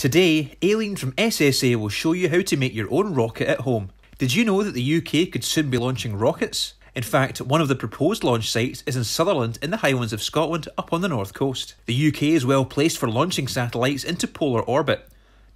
Today, Aileen from SSA will show you how to make your own rocket at home. Did you know that the UK could soon be launching rockets? In fact, one of the proposed launch sites is in Sutherland in the Highlands of Scotland up on the north coast. The UK is well placed for launching satellites into polar orbit.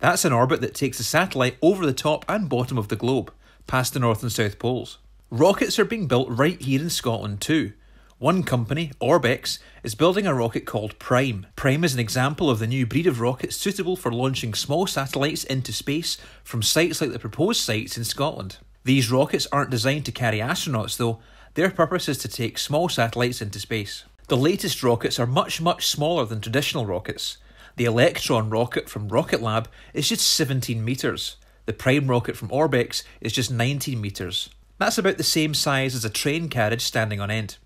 That's an orbit that takes the satellite over the top and bottom of the globe, past the north and south poles. Rockets are being built right here in Scotland too. One company, Orbex, is building a rocket called Prime. Prime is an example of the new breed of rocket suitable for launching small satellites into space from sites like the proposed sites in Scotland. These rockets aren't designed to carry astronauts though, their purpose is to take small satellites into space. The latest rockets are much, much smaller than traditional rockets. The Electron rocket from Rocket Lab is just 17 metres. The Prime rocket from Orbex is just 19 metres. That's about the same size as a train carriage standing on end.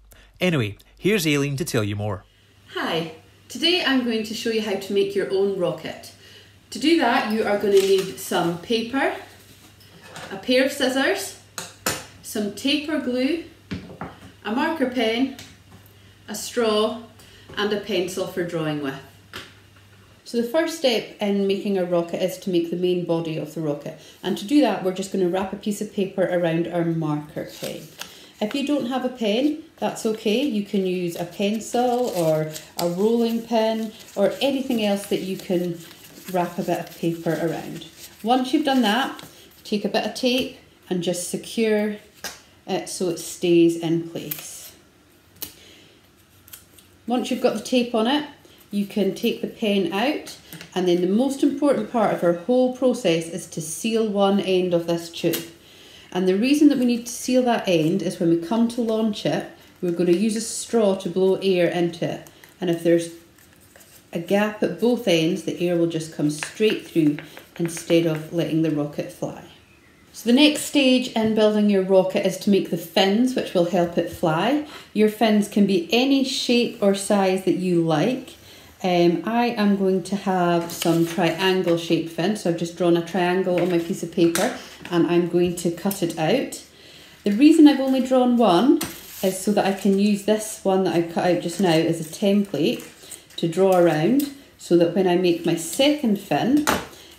Anyway, here's Aileen to tell you more. Hi, today I'm going to show you how to make your own rocket. To do that you are going to need some paper, a pair of scissors, some tape or glue, a marker pen, a straw and a pencil for drawing with. So the first step in making a rocket is to make the main body of the rocket and to do that we're just going to wrap a piece of paper around our marker pen. If you don't have a pen, that's okay. You can use a pencil or a rolling pin or anything else that you can wrap a bit of paper around. Once you've done that, take a bit of tape and just secure it so it stays in place. Once you've got the tape on it, you can take the pen out and then the most important part of our whole process is to seal one end of this tube. And the reason that we need to seal that end is when we come to launch it, we're going to use a straw to blow air into it. And if there's a gap at both ends, the air will just come straight through instead of letting the rocket fly. So the next stage in building your rocket is to make the fins which will help it fly. Your fins can be any shape or size that you like. Um, I am going to have some triangle shaped fins, so I've just drawn a triangle on my piece of paper and I'm going to cut it out. The reason I've only drawn one is so that I can use this one that I've cut out just now as a template to draw around so that when I make my second fin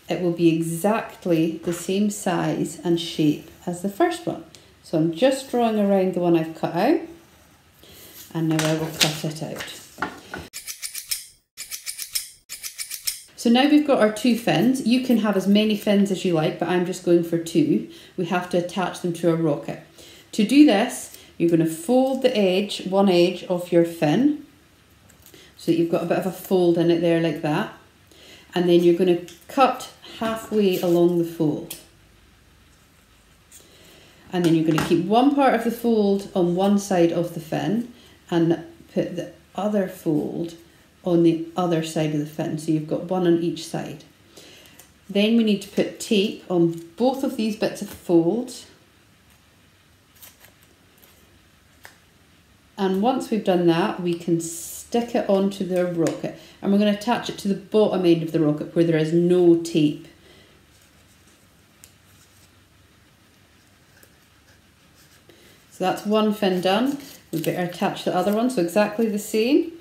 it will be exactly the same size and shape as the first one. So I'm just drawing around the one I've cut out and now I will cut it out. So now we've got our two fins. You can have as many fins as you like, but I'm just going for two. We have to attach them to a rocket. To do this, you're going to fold the edge, one edge of your fin, so that you've got a bit of a fold in it there like that. And then you're going to cut halfway along the fold. And then you're going to keep one part of the fold on one side of the fin and put the other fold on the other side of the fin. So you've got one on each side. Then we need to put tape on both of these bits of fold. And once we've done that, we can stick it onto the rocket. And we're going to attach it to the bottom end of the rocket where there is no tape. So that's one fin done. We better attach the other one, so exactly the same.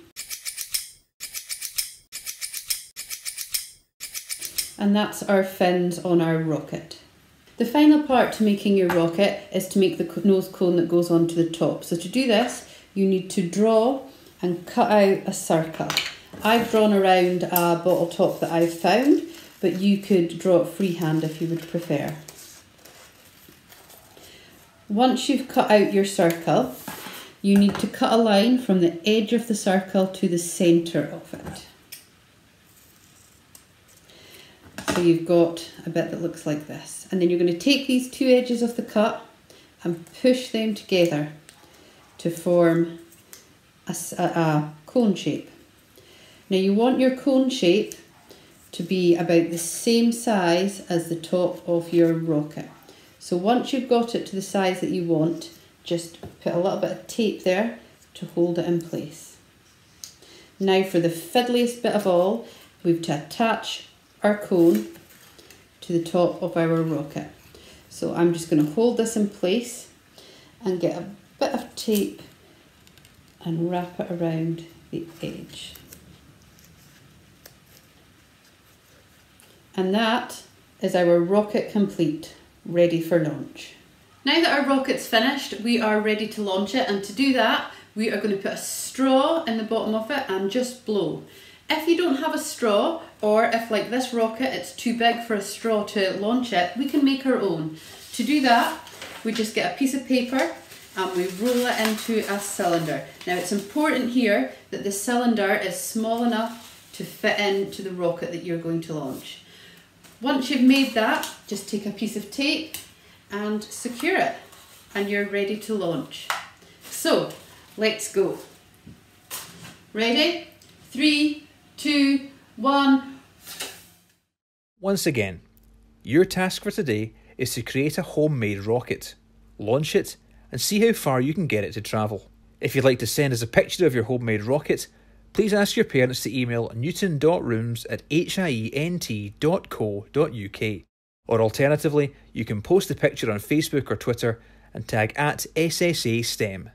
and that's our fins on our rocket. The final part to making your rocket is to make the nose cone that goes onto the top. So to do this, you need to draw and cut out a circle. I've drawn around a bottle top that I've found, but you could draw it freehand if you would prefer. Once you've cut out your circle, you need to cut a line from the edge of the circle to the centre of it. So you've got a bit that looks like this. And then you're going to take these two edges of the cut and push them together to form a, a, a cone shape. Now you want your cone shape to be about the same size as the top of your rocket. So once you've got it to the size that you want, just put a little bit of tape there to hold it in place. Now for the fiddliest bit of all, we've to attach our cone to the top of our rocket. So I'm just going to hold this in place and get a bit of tape and wrap it around the edge. And that is our rocket complete, ready for launch. Now that our rocket's finished, we are ready to launch it and to do that, we are going to put a straw in the bottom of it and just blow. If you don't have a straw, or if like this rocket, it's too big for a straw to launch it, we can make our own. To do that, we just get a piece of paper Um, and we roll it into a cylinder. Now it's important here that the cylinder is small enough to fit into the rocket that you're going to launch. Once you've made that, just take a piece of tape and secure it and you're ready to launch. So let's go. Ready? Three, two, one. Once again, your task for today is to create a homemade rocket, launch it, and see how far you can get it to travel. If you'd like to send us a picture of your homemade rocket, please ask your parents to email newton.rooms at hient.co.uk. Or alternatively, you can post the picture on Facebook or Twitter and tag at SSA STEM.